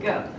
Go.